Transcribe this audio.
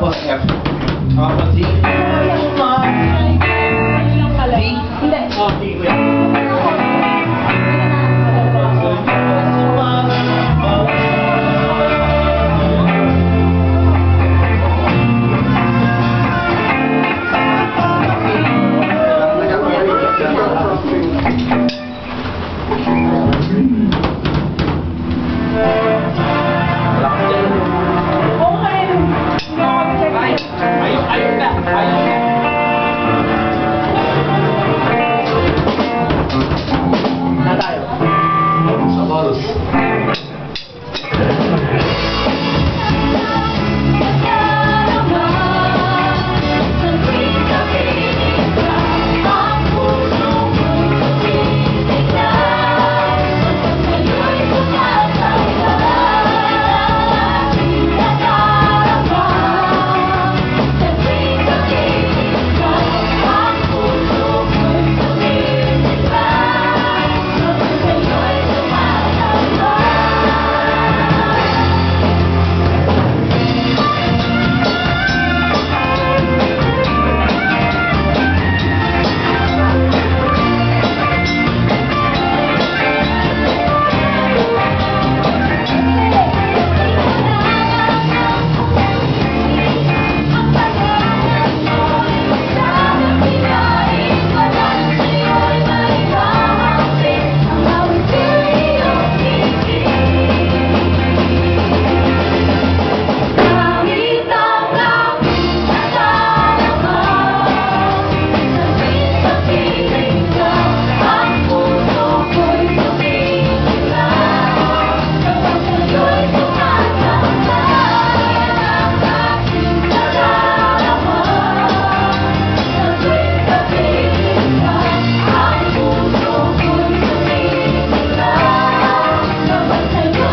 Alpha F, Alpha Z.